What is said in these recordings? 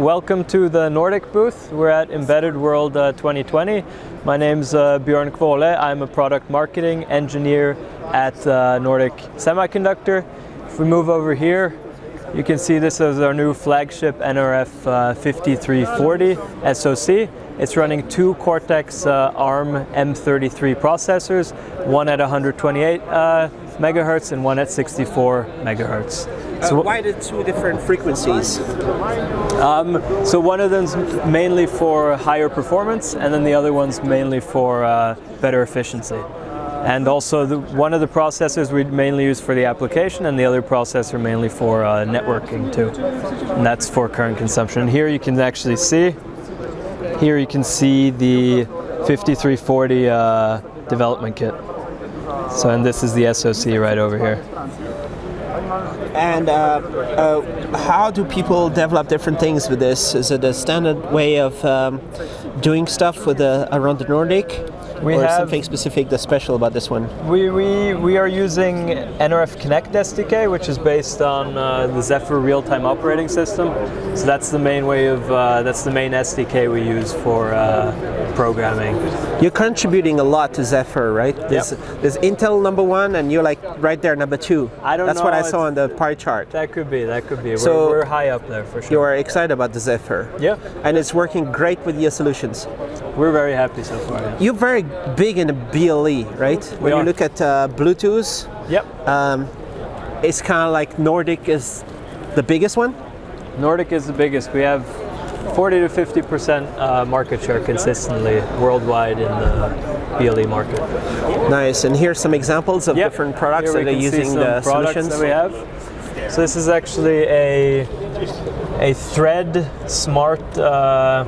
welcome to the Nordic booth. We're at Embedded World uh, 2020. My name's uh, Bjørn Kvaale. I'm a product marketing engineer at uh, Nordic Semiconductor. If we move over here, you can see this is our new flagship NRF uh, 5340 SoC. It's running two Cortex uh, ARM M33 processors, one at 128 uh, megahertz and one at 64 megahertz. So uh, why the two different frequencies? Um, so one of them's mainly for higher performance, and then the other one's mainly for uh, better efficiency. And also, the, one of the processors we mainly use for the application, and the other processor mainly for uh, networking too. And that's for current consumption. And here you can actually see, here you can see the 5340 uh, development kit. So, and this is the SoC right over here. And uh, uh, how do people develop different things with this? Is it a standard way of um, doing stuff with the, around the Nordic? We or have something specific that's special about this one? We, we, we are using NRF Connect SDK, which is based on uh, the Zephyr real-time operating system. So that's the main way of uh, that's the main SDK we use for uh, programming. You're contributing a lot to Zephyr, right? There's, yep. there's Intel number one, and you're like right there number two. I don't That's know, what I saw on the pie chart. That could be. That could be. So we're, we're high up there for sure. You are excited about the Zephyr. Yeah. And it's working great with your solutions. We're very happy so far. Yeah. You're very big in the BLE, right? We when are. you look at uh, Bluetooth. Yep. Um, it's kind of like Nordic is the biggest one. Nordic is the biggest. We have 40 to 50 percent uh, market share consistently worldwide in the BLE market. Nice. And here's some examples of yep. different products that are using the solutions that we have. So this is actually a a thread smart. Uh,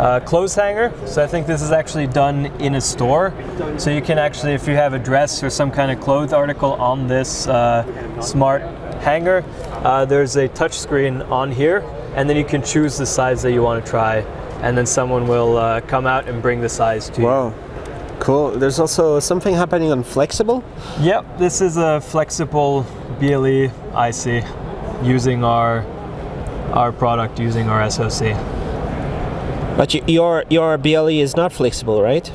uh, clothes hanger. So I think this is actually done in a store. So you can actually, if you have a dress or some kind of clothes article on this uh, smart hanger, uh, there's a touch screen on here, and then you can choose the size that you want to try, and then someone will uh, come out and bring the size to wow. you. Wow. Cool. There's also something happening on flexible. Yep, this is a flexible BLE IC using our our product using our SoC. But your your BLE is not flexible, right?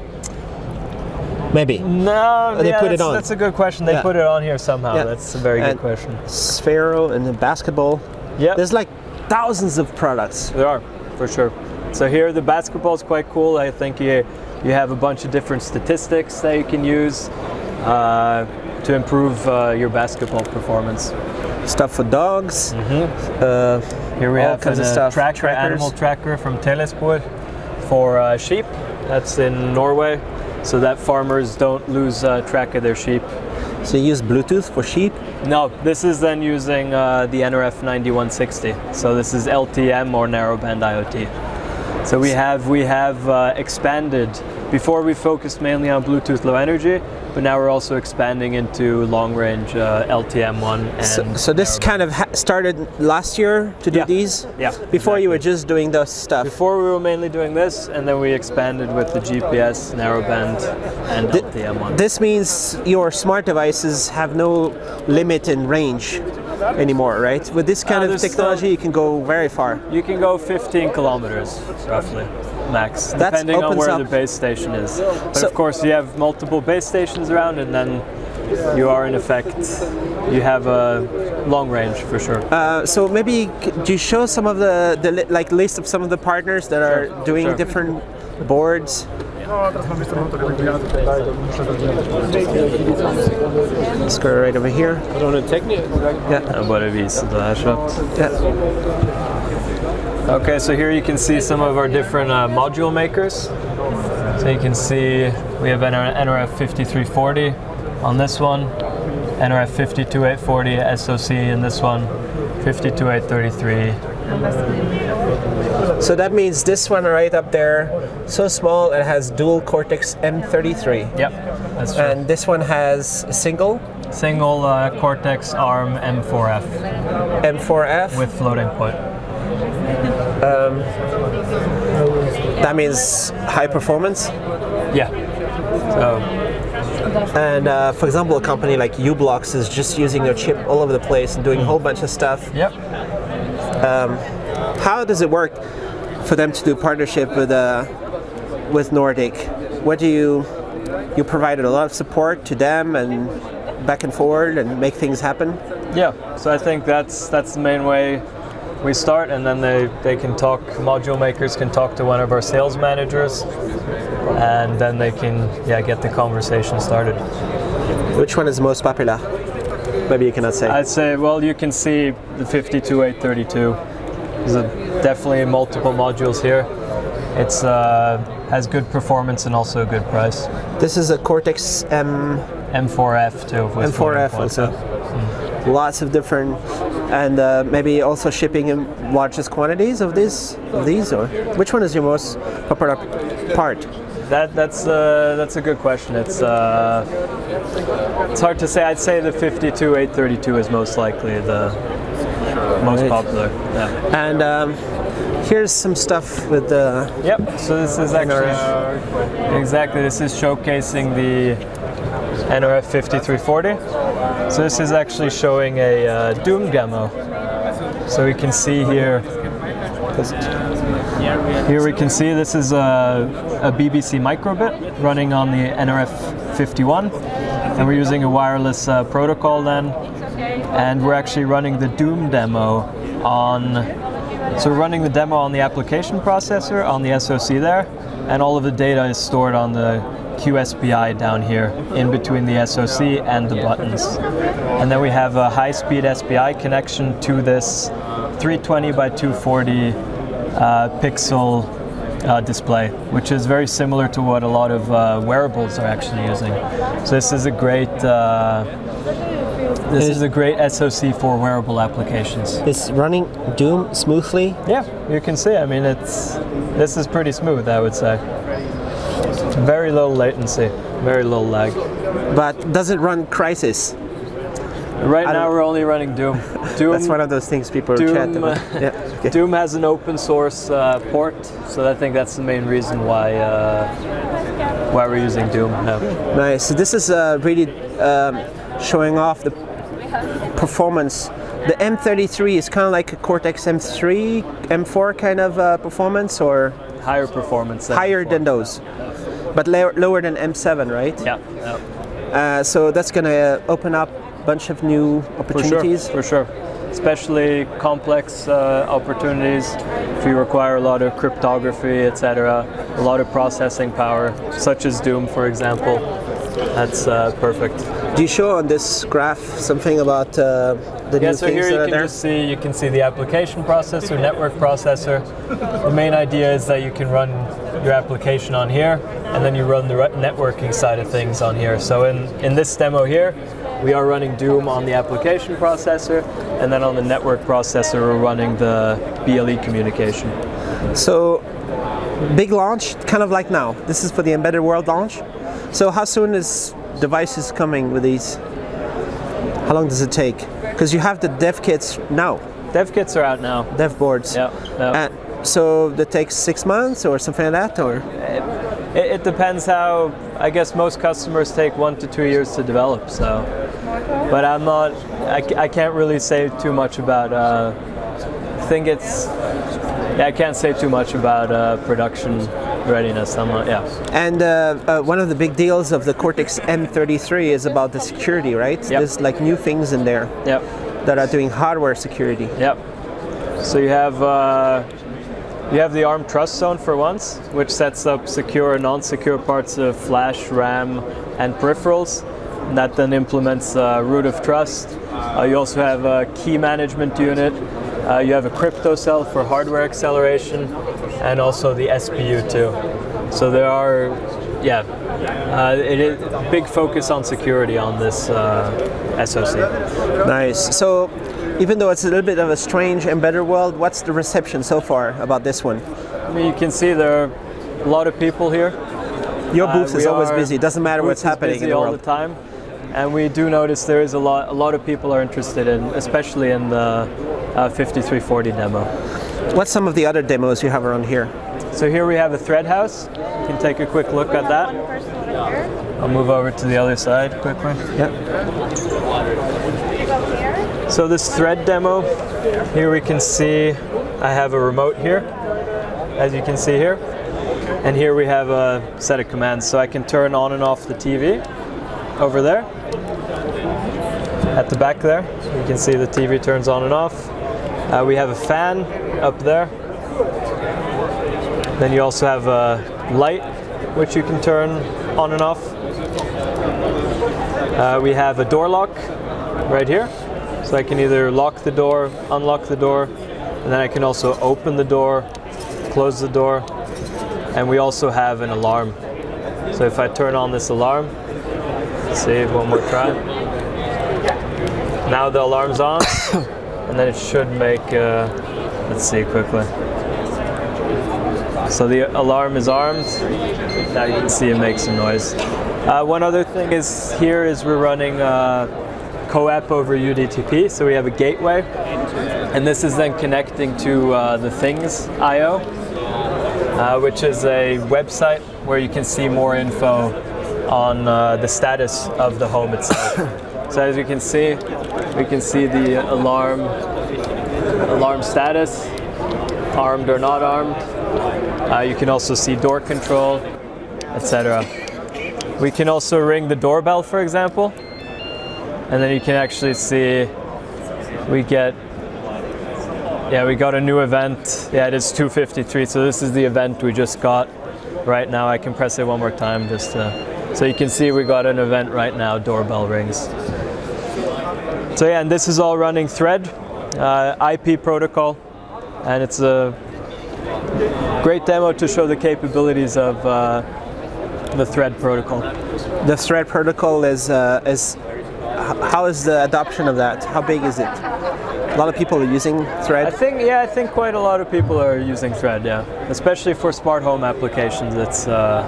Maybe. No, they yeah, put it on. That's a good question. They yeah. put it on here somehow. Yeah. That's a very and good question. Sphero and the basketball. Yeah. There's like thousands of products. There are, for sure. So here the basketball is quite cool. I think you you have a bunch of different statistics that you can use uh, to improve uh, your basketball performance. Stuff for dogs. Mm-hmm. Uh, here we all have kinds of stuff. tracker, Trackers. animal tracker from Telespor for uh, sheep. That's in Norway, so that farmers don't lose uh, track of their sheep. So you use Bluetooth for sheep? No, this is then using uh, the NRF 9160. So this is LTE-M or narrowband IoT. So we have we have uh, expanded. Before we focused mainly on Bluetooth Low Energy, but now we're also expanding into long range uh, LTE-M1. And so, so this kind of ha- started last year to do Yeah. these? Yeah, Before exactly. you were just doing the stuff? Before we were mainly doing this, and then we expanded with the GPS, narrowband, and Th- LTE-M1. This means your smart devices have no limit in range anymore, right? With this kind Uh, of technology, still- you can go very far. You can go 15 kilometers, roughly, max, That depending on where up- the base station is. But So- of course, you have multiple base stations around, and then you are in effect, you have a long range for sure. Uh, so maybe c- do you show some of the, the li- like list of some of the partners that are Sure, doing sure. different boards? Let's go right over here. Yeah. Okay, so here you can see some of our different uh, module makers. So you can see we have NR- NRF 5340 on this one, NRF 52840 SoC in this one, 52833. So that means this one right up there, so small, it has dual Cortex M33. Yep, that's true. And this one has a single Single uh, Cortex ARM M4F M4F. with floating point. that means high performance. Yeah. So And uh, for example, a company like u-blox is just using their chip all over the place and doing a whole bunch of stuff. yep. how does it work for them to do partnership with uh, with Nordic? What do you you provided a lot of support to them and back and forward and make things happen? Yeah, so I think that's that's the main way we start, and then they, they can talk. Module makers can talk to one of our sales managers, and then they can yeah get the conversation started. Which one is most popular? Maybe you cannot say. I'd say well you can see the 52832. There's a, definitely multiple modules here. It's uh, has good performance and also a good price. This is a Cortex M. M4F too. M4F also. Mm. Lots of different, and uh, maybe also shipping in largest quantities of these. Of these, or which one is your most popular part? That that's uh, that's a good question. It's uh, it's hard to say. I'd say the 52832 is most likely the most right. popular. Yeah. And. Um, here's some stuff with the. Yep. So this is actually exactly. This is showcasing the NRF 5340. So this is actually showing a uh, Doom demo. So we can see here. Here we can see this is a, a BBC microbit running on the NRF 51, and we're using a wireless uh, protocol then, and we're actually running the Doom demo on so we're running the demo on the application processor on the SoC there, and all of the data is stored on the QSPI down here in between the SoC and the buttons. And then we have a high-speed SPI connection to this 320 by 240 uh, pixel uh, display, which is very similar to what a lot of uh, wearables are actually using. So this is a great uh, this is a great SoC for wearable applications. It's running Doom smoothly. Yeah, you can see. I mean, it's this is pretty smooth, I would say. Very low latency, very low lag. But does it run Crysis? Right now we're only running Doom. Doom That's one of those things people Doom, chat about. Yeah, okay. Doom has an open source uh, port, so I think that's the main reason why uh, why we're using Doom. Yeah. Nice. So this is uh, really um, showing off the performance. The M33 is kind of like a Cortex M3, M4 kind of uh, performance, or higher performance. Than higher than those, but lower, lower than M7, right? Yeah. yeah. Uh, so that's going to open up a bunch of new opportunities. For sure. For sure. Especially complex uh, opportunities if you require a lot of cryptography, etc., a lot of processing power, such as Doom, for example. That's uh, perfect. Do you show on this graph something about uh, the yeah, new so things here you can there? just see you can see the application processor, network processor. The main idea is that you can run your application on here, and then you run the networking side of things on here. So in in this demo here, we are running Doom on the application processor, and then on the network processor, we're running the BLE communication. So big launch, kind of like now. This is for the embedded world launch. So how soon is devices coming with these? How long does it take? Because you have the dev kits now. Dev kits are out now. Dev boards. Yeah. yeah. Uh, so that takes six months or something like that, or? It, it, depends how. I guess most customers take one to two years to develop. So, but I'm not. I, I can't really say too much about. Uh, I think it's. Yeah, I can't say too much about uh, production readiness. I'm not, yeah. And uh, uh, one of the big deals of the Cortex M33 is about the security, right? Yep. There's like new things in there yep. that are doing hardware security. Yep. So you have uh, you have the ARM TrustZone for once, which sets up secure and non-secure parts of flash, RAM, and peripherals. And that then implements uh, root of trust. Uh, you also have a key management unit. Uh, you have a CryptoCell for hardware acceleration, and also the SPU too. So there are, yeah, uh, it is big focus on security on this uh, SoC. Nice. So even though it's a little bit of a strange embedded world, what's the reception so far about this one? I mean, you can see there are a lot of people here. Your booth uh, is always busy. It doesn't matter what's happening in the all world. the time. And we do notice there is a lot, a lot of people are interested in, especially in the uh, 5340 demo. What's some of the other demos you have around here? So here we have a thread house. You can take a quick look at that. I'll move over to the other side quickly. Yep. So this thread demo, here we can see I have a remote here, as you can see here. And here we have a set of commands. So I can turn on and off the TV over there. At the back there, you can see the TV turns on and off. Uh, we have a fan up there. Then you also have a light, which you can turn on and off. Uh, we have a door lock right here. So I can either lock the door, unlock the door, and then I can also open the door, close the door, and we also have an alarm. So if I turn on this alarm, see one more try. Now the alarm's on, and then it should make, uh, let's see quickly. So the alarm is armed. Now you can see it makes some noise. Uh, one other thing is here is we're running uh, CoAP over UDP, so we have a gateway, and this is then connecting to uh, the Things IO, uh, which is a website where you can see more info on uh, the status of the home itself. so as you can see, we can see the alarm alarm status, armed or not armed. Uh, you can also see door control, etc. We can also ring the doorbell, for example, and then you can actually see we get yeah we got a new event. Yeah it is 253 so this is the event we just got right now. I can press it one more time just to, so you can see we got an event right now doorbell rings. So yeah and this is all running thread uh, IP protocol. And it's a great demo to show the capabilities of uh, the thread protocol. The thread protocol is uh, is how is the adoption of that? How big is it? A lot of people are using Thread. I think yeah, I think quite a lot of people are using Thread. Yeah, especially for smart home applications. It's uh,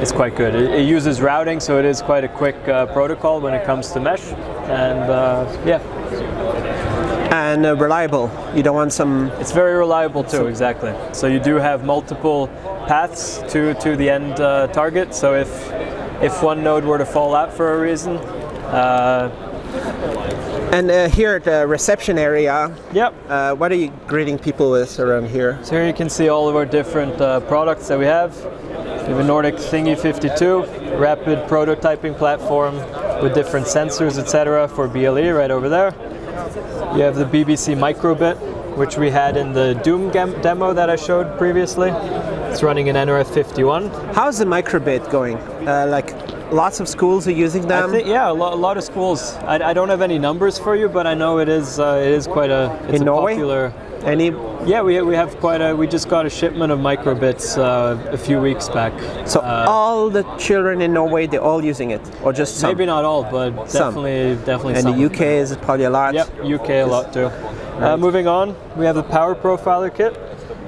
it's quite good. It, it, uses routing, so it is quite a quick uh, protocol when it comes to mesh, and uh, yeah. And uh, reliable. You don't want some. It's very reliable too. Exactly. So you do have multiple paths to to the end uh, target. So if if one node were to fall out for a reason, and uh, here at the reception area, yep. Uh, what are you greeting people with around here? So here you can see all of our different uh, products that we have. We have a Nordic Thingy 52, rapid prototyping platform with different sensors, etc. for BLE right over there. You have the BBC Microbit, which we had in the Doom demo that I showed previously. It's running in NRF 51. How's the Microbit going? Uh, like lots of schools are using them. Think, yeah, a, lo- a, lot of schools. I, I, don't have any numbers for you, but I know it is uh, it is quite a it's in a Norway. Popular, any? Yeah, we, we have quite a. We just got a shipment of microbits uh, a few weeks back. So uh, all the children in Norway, they're all using it, or just some? Maybe not all, but definitely, some. definitely. And some. the UK is probably a lot. Yep, UK a lot too. Right. Uh, moving on, we have the power profiler kit.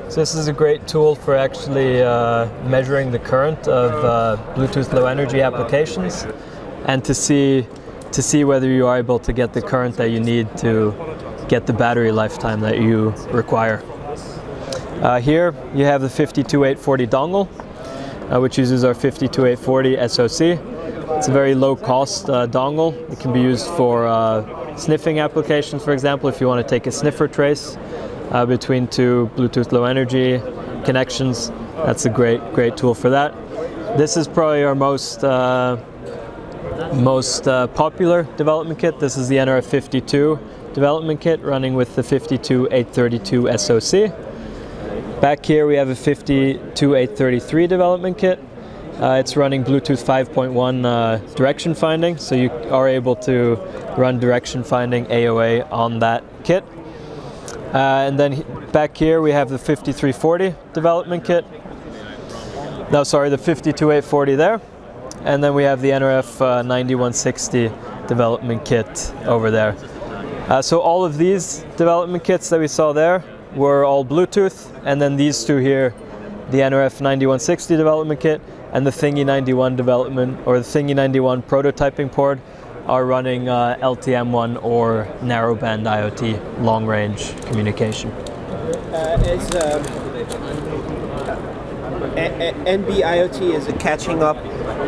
So this is a great tool for actually uh, measuring the current of uh, Bluetooth low energy applications and to see to see whether you are able to get the current that you need to get the battery lifetime that you require. Uh, here you have the 52840 dongle, uh, which uses our 52840 SoC. It's a very low cost uh, dongle. It can be used for uh, sniffing applications, for example, if you want to take a sniffer trace uh, between two Bluetooth Low Energy connections. That's a great, great tool for that. This is probably our most uh, most uh, popular development kit. This is the NRF52 development kit running with the 52832 SoC. Back here we have a 52833 development kit. Uh, it's running Bluetooth 5.1 uh, direction finding, so you are able to run direction finding AOA on that kit. Uh, and then back here we have the 5340 development kit. No, sorry, the 52840 there. And then we have the NRF uh, 9160 development kit over there. Uh, so all of these development kits that we saw there were all Bluetooth, and then these two here, the NRF 9160 development kit and the Thingy 91 development or the Thingy 91 prototyping port are running uh, LTE-M1 or narrowband IoT long range communication. Uh, is um, NB IoT is it catching up?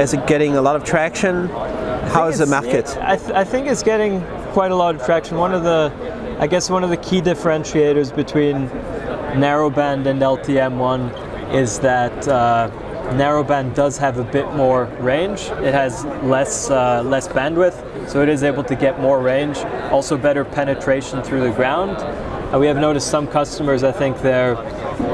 Is it getting a lot of traction? How is the market? I, th I, think it's getting quite a lot of traction. One of the I guess one of the key differentiators between narrowband and LTE-M1 is that uh, narrowband does have a bit more range. It has less uh, less bandwidth, so it is able to get more range. Also, better penetration through the ground. Uh, we have noticed some customers. I think they're,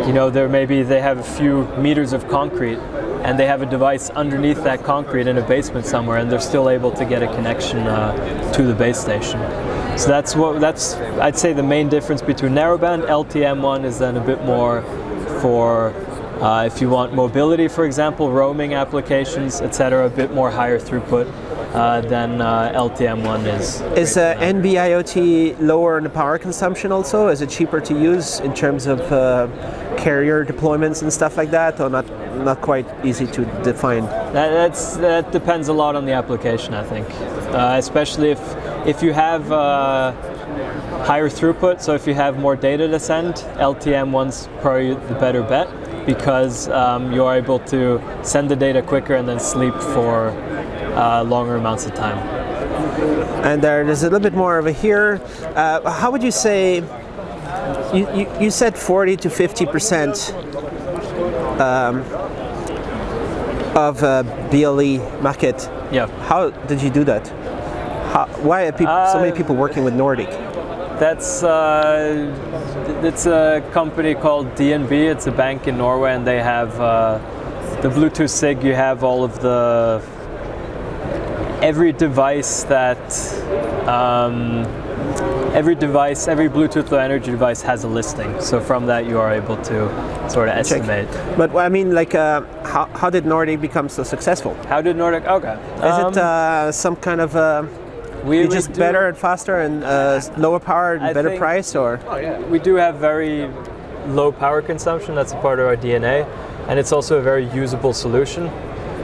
you know, they're maybe they have a few meters of concrete, and they have a device underneath that concrete in a basement somewhere, and they're still able to get a connection uh, to the base station. So that's what that's I'd say the main difference between narrowband LTE-M1 is then a bit more for uh, if you want mobility, for example, roaming applications, etc., a bit more higher throughput uh, than uh, LTE-M1 is. Is uh, NB-IoT lower in the power consumption also? Is it cheaper to use in terms of uh, carrier deployments and stuff like that, or not? Not quite easy to define. That, that depends a lot on the application, I think. Uh, especially if if you have uh, higher throughput, so if you have more data to send, LTE-M1's probably the better bet because um, you're able to send the data quicker and then sleep for uh, longer amounts of time. And there's a little bit more over here. Uh, how would you say? You, you, you, said 40 to 50 percent um, of uh, BLE market. Yeah. How did you do that? How, why are people, so many uh, people working with Nordic? That's uh, it's a company called DNB. It's a bank in Norway, and they have uh, the Bluetooth SIG. You have all of the every device that um, every device, every Bluetooth Low Energy device has a listing. So from that, you are able to sort of estimate. Check. But I mean, like, uh, how, how did Nordic become so successful? How did Nordic? Okay. Is um, it uh, some kind of we just better and faster and uh, lower power and I better price, or? Oh, yeah. We do have very low power consumption. That's a part of our DNA, and it's also a very usable solution.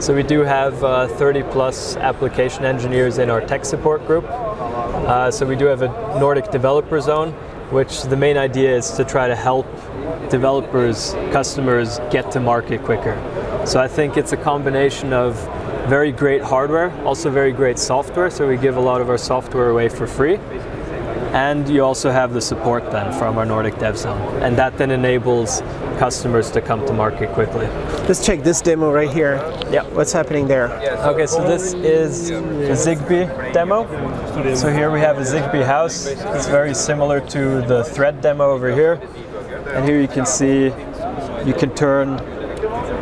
So we do have uh, 30 plus application engineers in our tech support group. Uh, so we do have a Nordic developer zone, which the main idea is to try to help developers, customers get to market quicker. So I think it's a combination of very great hardware, also very great software. So we give a lot of our software away for free. And you also have the support then from our Nordic Dev Zone. And that then enables customers to come to market quickly. Let's check this demo right here. Yeah. What's happening there? Okay, so this is the Zigbee demo. So here we have a Zigbee house. It's very similar to the Thread demo over here. And here you can see you can turn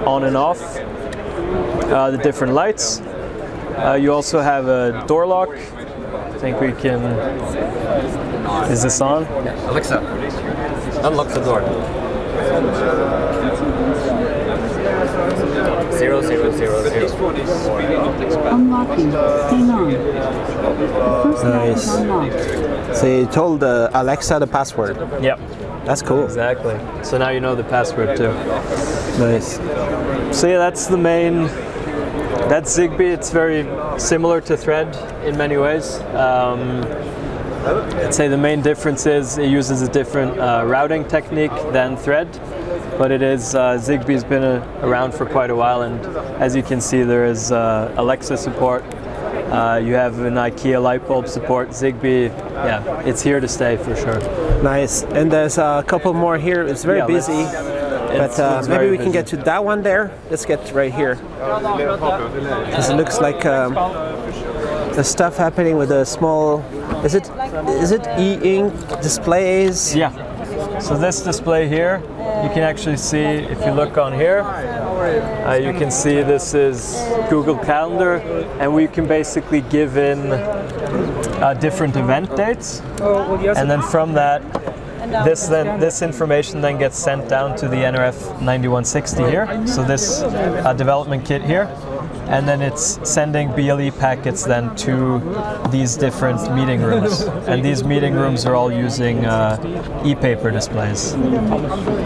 on and off uh, the different lights. Uh, you also have a door lock. I think we can. Is this on? Yeah. Alexa, unlock the door. Zero zero zero zero. Unlocking. Hang on. Nice. So you told uh, Alexa the password. Yep. That's cool. Exactly. So now you know the password too. Nice. So yeah, that's the main that's Zigbee. It's very similar to Thread in many ways. Um, I'd say the main difference is it uses a different uh, routing technique than Thread, but it is uh, Zigbee's been a, uh, around for quite a while, and as you can see, there is uh, Alexa support. Uh, you have an IKEA light bulb support. Zigbee, yeah, it's here to stay for sure. Nice, and there's a couple more here. It's very yeah, busy but uh, maybe we can get to that one there. Let's get right here. Because it looks like um, the stuff happening with a small. Is it is it e-ink displays? Yeah. So this display here, you can actually see if you look on here. Uh, you can see this is Google Calendar, and we can basically give in uh, different event dates, and then from that this then this information then gets sent down to the NRF 9160 here. So this uh, development kit here, and then it's sending BLE packets then to these different meeting rooms. And these meeting rooms are all using uh, e-paper displays.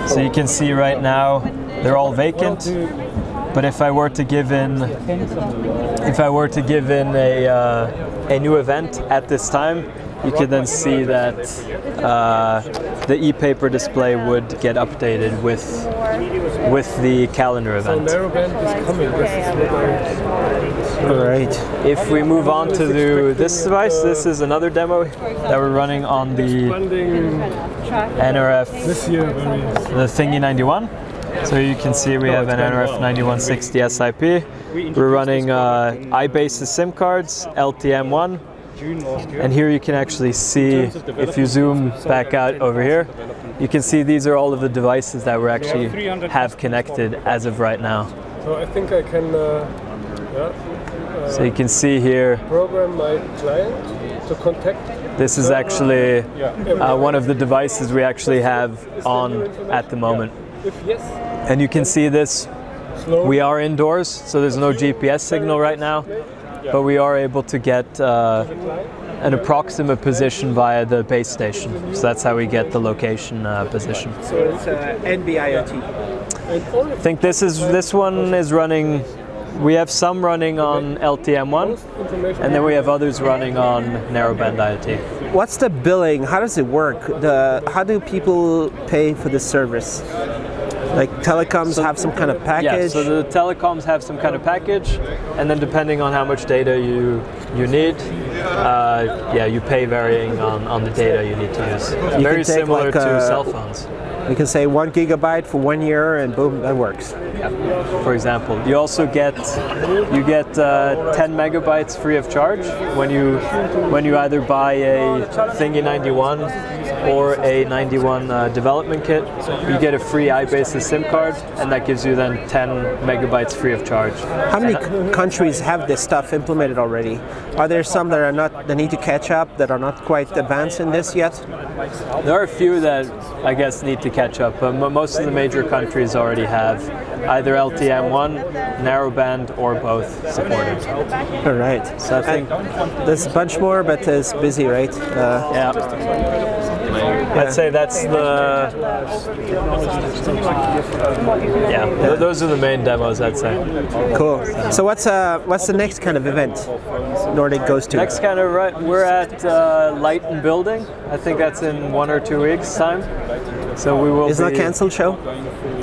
So you can see right now they're all vacant. But if I were to give in, if I were to give in a uh, a new event at this time, you can then see that uh, the e-paper display would get updated with with the calendar So event. narrowband is coming. This is what I All right. If we move on to the, this device, this is another demo that we're running on the NRF, this year the Thingy 91. So you can see we have an NRF 9160 SIP. We're running uh, iBasis SIM cards, LTE-M1, and here you can actually see, if you zoom back out over here, you can see these are all of the devices that we actually have connected as of right now. So I think I can uh, yeah, So you can see here, program my client to contact. this is actually uh, one of the devices we actually have on at the moment. If yes, And you can see this, we are indoors, so there's no GPS signal right now, but we are able to get uh, an approximate position via the base station. So that's how we get the location uh, position. So it's uh, NB-IoT. I think this is this one is running. We have some running on LTE-M1, and then we have others running on narrowband IoT. What's the billing? How does it work? The how do people pay for this service? Like telecoms have some kind of package. Yeah, so the telecoms have some kind of package, and then depending on how much data you you need, uh, yeah, you pay varying on, on the data you need to use. Very similar like uh, to a- cell phones, You can say one gigabyte for one year, and boom, that works. for example. You also get you get uh, 10 megabytes free of charge when you when you either buy a Thingy 91 or a 91 uh, development kit. You get a free iBasis SIM card, and that gives you then 10 megabytes free of charge. How many c- countries have this stuff implemented already? Are there some that are not that need to catch up that are not quite advanced in this yet? There are a few that I guess need to catch up, but mo- most of the major countries already have either LTE-M1, narrowband, or both supported. All right. So I think, There's a bunch more, but it's busy, right? Uh, yeah. I'd say that's the yeah. th- those are the main demos. I'd say. cool. So what's uh what's the next kind of event Nordic goes to? Next kind of right, we're at uh, Light and Building. I think that's in one or two weeks time. So we will. Is that cancelled show.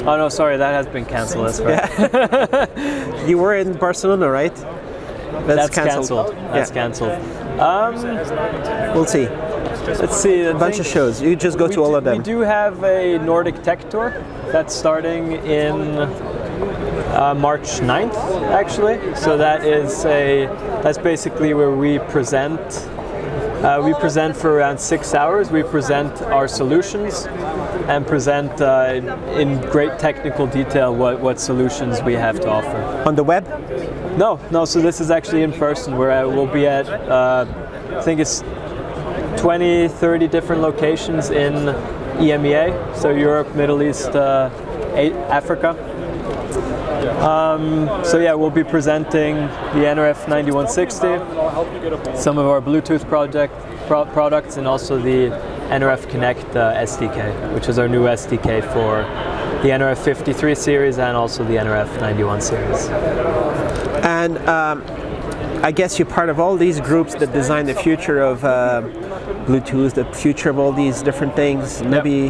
Oh no, sorry, that has been cancelled. That's right. You were in Barcelona, right? That's cancelled. That's yeah. cancelled. Um, We'll see. Let's see. A bunch of shows. You just go to all do, of them. We do have a Nordic Tech Tour that's starting in uh, March 9th, actually. So that is a that's basically where we present. Uh, we present for around six hours. We present our solutions and present uh, in great technical detail what, what solutions we have to offer. On the web? No, no. So this is actually in person. Where I will be at, uh, I think it's 20, 30 different locations in EMEA, so Europe, Middle East, uh, Africa. Um, so yeah, we'll be presenting the NRF 9160, some of our Bluetooth project pro- products, and also the NRF Connect uh, SDK, which is our new SDK for the NRF 53 series and also the NRF 91 series. And um, I guess you're part of all these groups that design the future of uh, Bluetooth, the future of all these different things. Maybe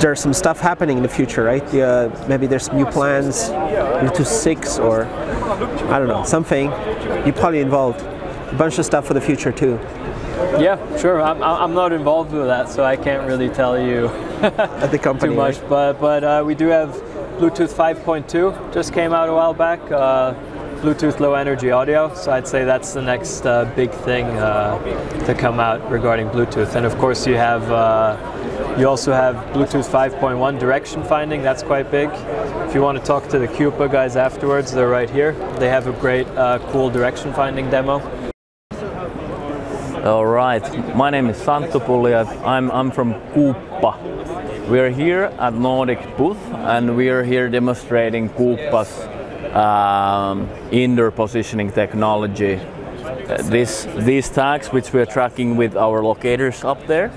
there's some stuff happening in the future, right? Uh, maybe there's some new plans, Bluetooth 6 or I don't know, something. You're probably involved. A bunch of stuff for the future too. Yeah, sure. I'm, I'm not involved with that, so I can't really tell you At the company. too much. But but uh, we do have Bluetooth 5.2 just came out a while back. Uh, Bluetooth Low Energy Audio. So I'd say that's the next uh, big thing uh, to come out regarding Bluetooth. And of course, you have uh, you also have Bluetooth 5.1 direction finding. That's quite big. If you want to talk to the Quuppa guys afterwards, they're right here. They have a great, uh, cool direction finding demo. All right, my name is Santtu Pulja. I'm, I'm from Quuppa. We're here at Nordic booth and we're here demonstrating Quuppa's um, indoor positioning technology. Uh, this, these tags, which we're tracking with our locators up there,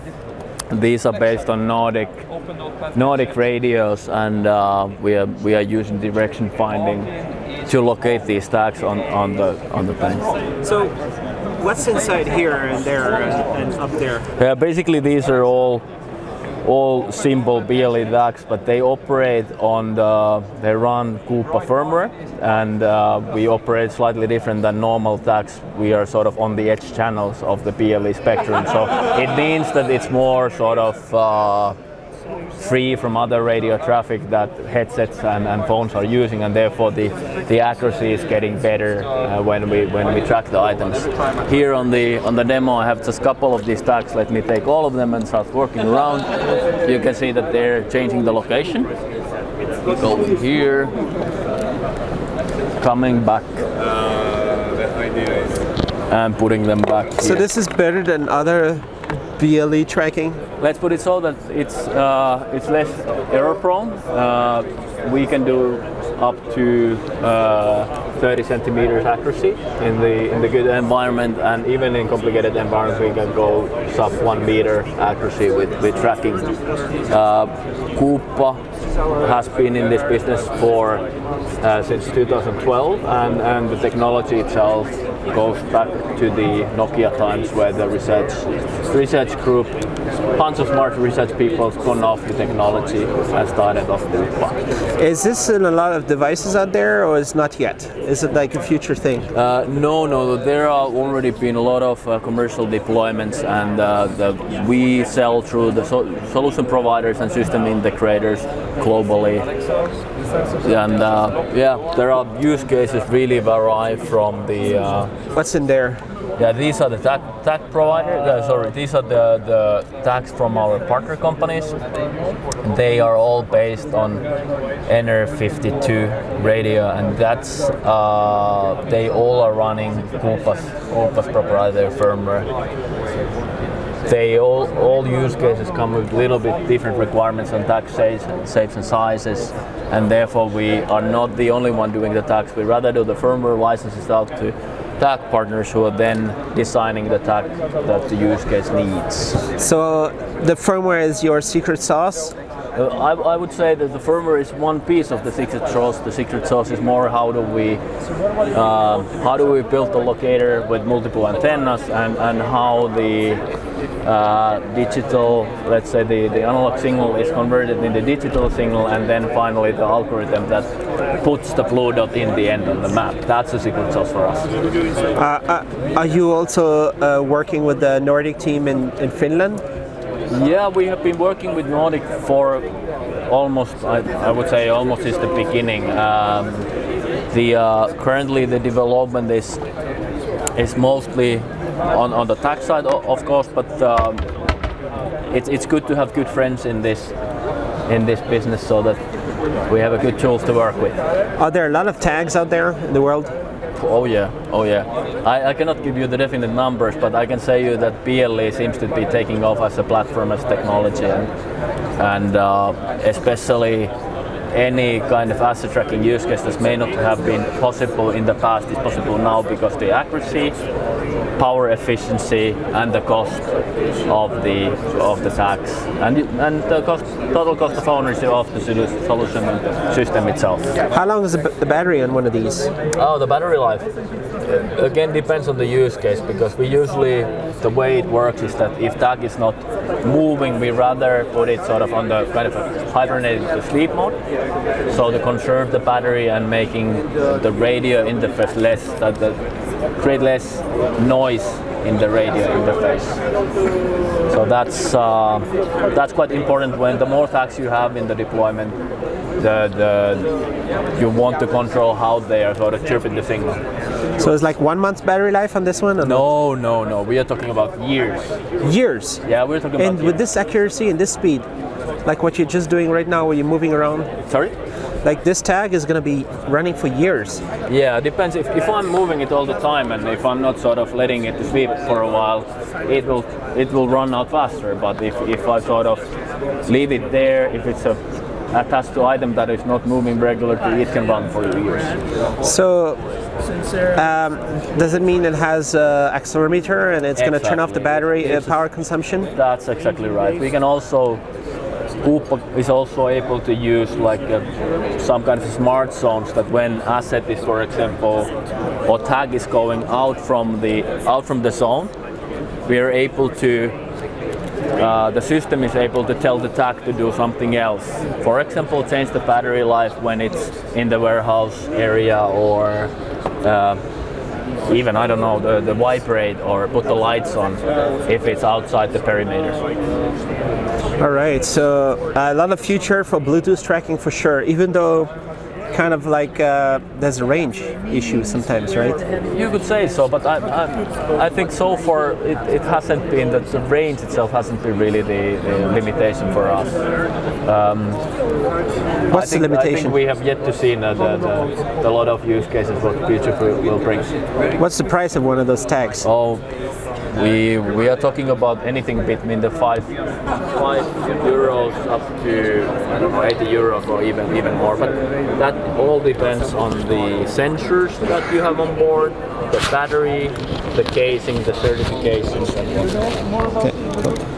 these are based on Nordic Nordic radios, and uh, we are we are using direction finding to locate these tags on, on the on the things. So, what's inside here and there and, and up there? Yeah, basically these are all all simple BLE tags, but they operate on the, they run Quuppa firmware, and uh, we operate slightly different than normal tags. We are sort of on the edge channels of the BLE spectrum, so it means that it's more sort of uh, free from other radio traffic that headsets and, and, phones are using, and therefore the, the accuracy is getting better uh, when we when we track the items. Here on the on the demo, I have just a couple of these tags. Let me take all of them and start working around. You can see that they're changing the location. Going here, coming back. and putting them back. So this is better than other BLE tracking? Let's put it so that it's uh, it's less error prone. Uh, we can do up to uh, 30 centimeters accuracy in the in the good environment, and even in complicated environments, we can go sub one meter accuracy with with tracking. Uh, has been in this business for uh, since 2012, and and the technology itself goes back to the Nokia times where the research research group, bunch of smart research people spun off the technology and started off the Quuppa. Is this in a lot of devices out there or is not yet? Is it like a future thing? Uh, no, no, there are already been a lot of uh, commercial deployments and uh, the, we sell through the so solution providers and system integrators globally. And uh, yeah, there are use cases really vary from the uh, What's in there? Yeah, these are the tag, tag provider. Uh, sorry, these are the, the tags from our partner companies. They are all based on NR52 radio, and that's uh, they all are running Quuppa's, Quuppa's proprietary firmware. They all, all use cases come with a little bit different requirements on tag shapes, shapes and sizes, and therefore we are not the only one doing the tags. We rather do the firmware licenses out to tag partners who are then designing the tag that the use case needs. So the firmware is your secret sauce? Uh, I, I, would say that the firmware is one piece of the secret sauce. The secret sauce is more how do we uh, how do we build the locator with multiple antennas and, and how the uh, digital, let's say the, the analog signal is converted into digital signal and then finally the algorithm that puts the blue dot in the end on the map. That's the secret sauce for us. Uh, uh are you also uh, working with the Nordic team in, in Finland? Yeah, we have been working with Nordic for almost, I, I would say, almost since the beginning. Um, the uh, currently the development is is mostly on, on the tax side, of course, but um, it's it's good to have good friends in this in this business so that we have a good tools to work with. Are there a lot of tags out there in the world? Oh yeah, oh yeah. I, I cannot give you the definite numbers, but I can say you that BLE seems to be taking off as a platform as technology, and, and uh, especially any kind of asset tracking use case that may not have been possible in the past is possible now because the accuracy, power efficiency, and the cost of the of the tags and and the cost, total cost of ownership of the solution system itself. How long is the battery on one of these? Oh, the battery life uh, again depends on the use case because we usually the way it works is that if tag is not moving, we rather put it sort of on the kind of a hibernated sleep mode, so to conserve the battery and making the radio interface less that the create less noise in the radio interface. So that's uh, that's quite important. When the more tags you have in the deployment, the, the you want to control how they are sort of chirping the signal. So it's like one month's battery life on this one? No, no, no. We are talking about years. Years? Yeah, we're talking and about. And with this accuracy and this speed, like what you're just doing right now, where you're moving around. Sorry. Like this tag is going to be running for years. Yeah, it depends. If, if I'm moving it all the time and if I'm not sort of letting it sleep for a while, it will it will run out faster. But if, if I sort of leave it there, if it's a attached to item that is not moving regularly, it can run for years. So, um, does it mean it has an accelerometer and it's exactly. going to turn off the battery uh, power consumption? That's exactly right. We can also Quuppa is also able to use like uh, some kind of smart zones that when asset is, for example, or tag is going out from the out from the zone, we are able to uh, the system is able to tell the tag to do something else. For example, change the battery life when it's in the warehouse area or uh, even I don't know the, the vibrate or put the lights on if it's outside the perimeter. All right, so uh, a lot of future for Bluetooth tracking for sure. Even though kind of like uh, there's a range issue sometimes, right? You could say so, but I, I, I think so far it, it hasn't been that the range itself hasn't been really the, the limitation for us. Um, What's think, the limitation? I think we have yet to see the, the, the, the lot of use cases what the future will will bring. What's the price of one of those tags? Oh, we we are talking about anything between the five five euros up to I don't know 80 euros or even even more. But that all depends on the sensors that you have on board, the battery, the casing, the certifications, and.